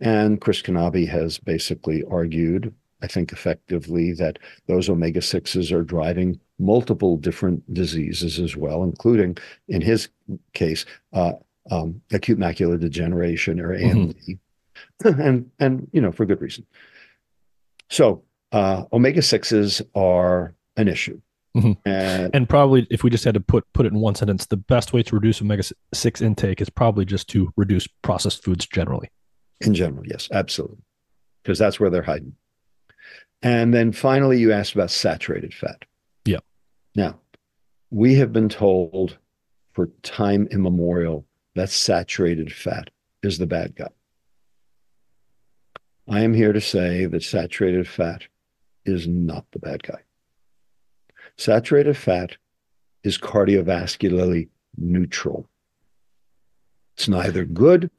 And Chris Knobbe has basically argued, I think effectively, that those omega 6s are driving multiple different diseases as well, including, in his case, uh, um, acute macular degeneration or AMD, mm-hmm. and and you know for good reason. So uh, omega sixes are an issue. Mm-hmm. And, and, probably, if we just had to put put it in one sentence, the best way to reduce omega six intake is probably just to reduce processed foods generally. In general, yes, absolutely, because that's where they're hiding. And then finally, you asked about saturated fat. Yeah. Now, we have been told for time immemorial that saturated fat is the bad guy. I am here to say that saturated fat is not the bad guy. Saturated fat is cardiovascularly neutral. It's neither good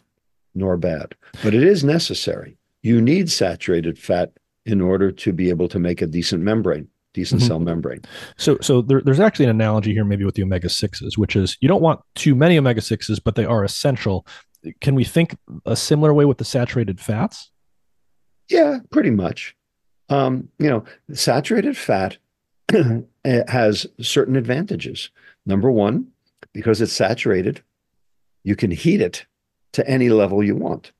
nor bad, but it is necessary. You need saturated fat in order to be able to make a decent membrane, decent mm-hmm. cell membrane. So, so there, there's actually an analogy here, maybe with the omega sixes, which is you don't want too many omega sixes, but they are essential. Can we think a similar way with the saturated fats? Yeah, pretty much. Um, you know, saturated fat has certain advantages. Number one, because it's saturated, you can heat it to any level you want.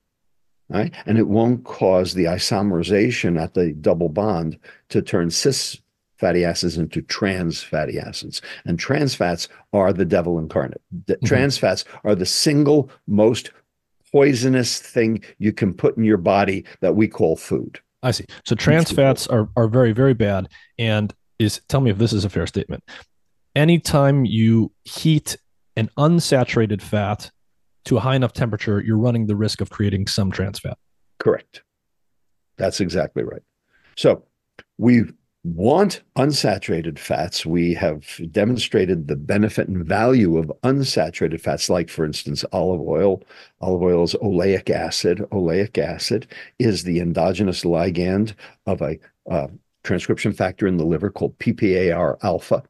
Right? And it won't cause the isomerization at the double bond to turn cis fatty acids into trans fatty acids. And trans fats are the devil incarnate. Mm-hmm. Trans fats are the single most poisonous thing you can put in your body that we call food. I see. So trans fats are, are very, very bad. And is tell me if this is a fair statement. Anytime you heat an unsaturated fat to a high enough temperature, you're running the risk of creating some trans fat. Correct. That's exactly right. So we want unsaturated fats. We have demonstrated the benefit and value of unsaturated fats, like, for instance, olive oil. Olive oil is oleic acid. Oleic acid is the endogenous ligand of a uh, transcription factor in the liver called PPAR alpha.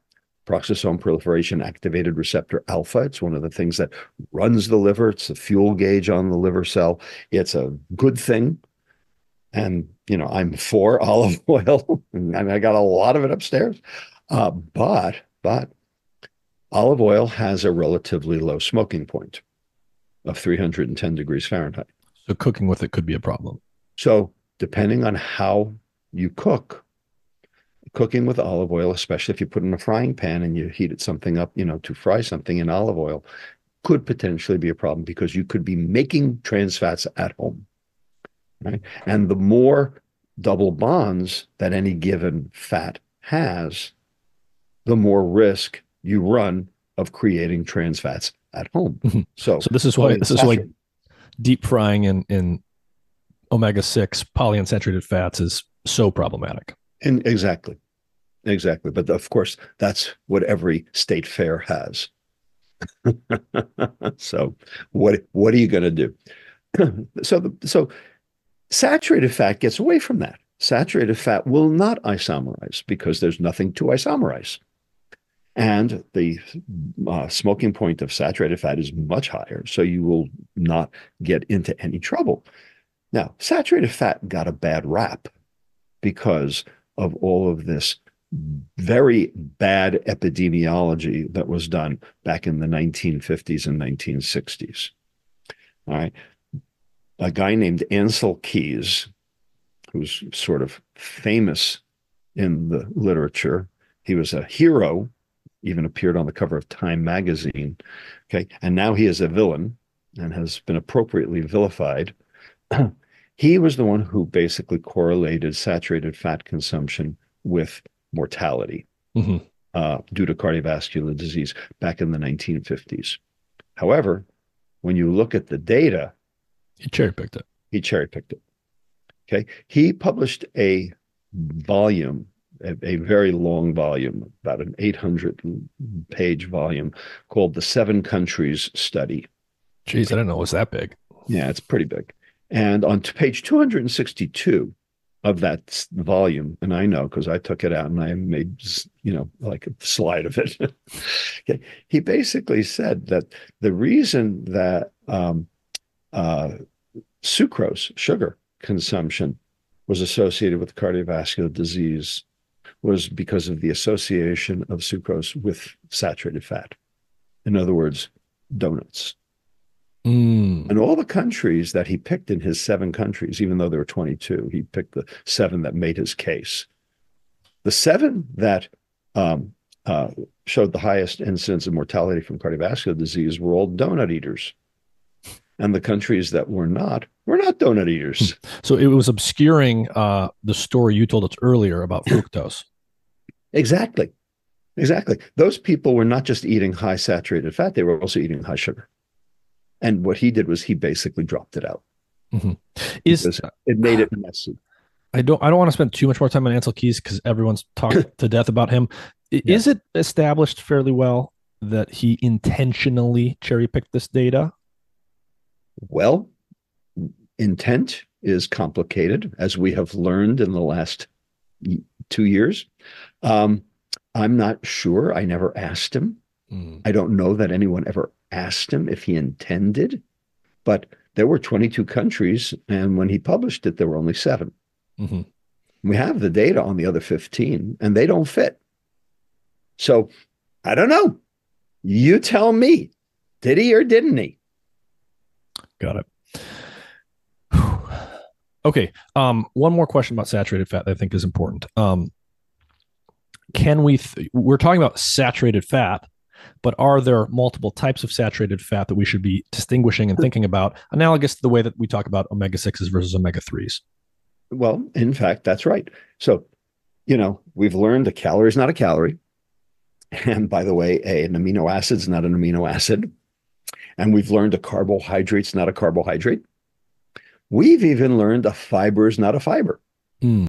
Peroxisome proliferation activated receptor alpha. It's one of the things that runs the liver. It's the fuel gauge on the liver cell. It's a good thing and you know i'm for olive oil and i got a lot of it upstairs uh, but but olive oil has a relatively low smoking point of 310 degrees fahrenheit so cooking with it could be a problem so depending on how you cook cooking with olive oil especially if you put in a frying pan and you heat it something up you know to fry something in olive oil could potentially be a problem because you could be making trans fats at home Right? And the more double bonds that any given fat has, the more risk you run of creating trans fats at home. Mm-hmm. So, so this is why this is why deep frying in in omega six polyunsaturated fats is so problematic. Exactly, exactly. But of course, that's what every state fair has. so, what what are you going to do? so, the, so Saturated fat gets away from that. Saturated fat will not isomerize because there's nothing to isomerize. And the uh, smoking point of saturated fat is much higher, so you will not get into any trouble. Now, saturated fat got a bad rap because of all of this very bad epidemiology that was done back in the 1950s and 1960s. All right a guy named Ansel Keys, who's sort of famous in the literature. He was a hero, even appeared on the cover of Time magazine. Okay. And now he is a villain and has been appropriately vilified. he was the one who basically correlated saturated fat consumption with mortality mm-hmm. uh, due to cardiovascular disease back in the 1950s. However, when you look at the data, he cherry picked it. He cherry picked it. Okay. He published a volume, a, a very long volume, about an 800 page volume called The Seven Countries Study. Geez, I didn't know it was that big. Yeah, it's pretty big. And on page 262 of that volume, and I know because I took it out and I made, you know, like a slide of it. okay. He basically said that the reason that um, uh, sucrose, sugar consumption was associated with cardiovascular disease was because of the association of sucrose with saturated fat. In other words, donuts. Mm. And all the countries that he picked in his seven countries, even though there were 22, he picked the seven that made his case. The seven that um, uh, showed the highest incidence of mortality from cardiovascular disease were all donut eaters. And the countries that were not were not donut eaters. So it was obscuring uh, the story you told us earlier about fructose. exactly. Exactly. Those people were not just eating high saturated fat, they were also eating high sugar. And what he did was he basically dropped it out. Mm-hmm. Is it made it messy. I don't I don't want to spend too much more time on Ansel Keys because everyone's talked to death about him. Yeah. Is it established fairly well that he intentionally cherry picked this data? Well, intent is complicated, as we have learned in the last two years. Um, I'm not sure. I never asked him. Mm. I don't know that anyone ever asked him if he intended, but there were 22 countries, and when he published it, there were only 7 mm-hmm. We have the data on the other 15, and they don't fit. So I don't know. You tell me, did he or didn't he? Got it. Okay. Um, one more question about saturated fat that I think is important. Um, can we? Th- we're talking about saturated fat, but are there multiple types of saturated fat that we should be distinguishing and thinking about, analogous to the way that we talk about omega sixes versus omega threes? Well, in fact, that's right. So, you know, we've learned a calorie is not a calorie. And by the way, a, an amino acid is not an amino acid. And we've learned a carbohydrate is not a carbohydrate. We've even learned a fiber is not a fiber. Mm.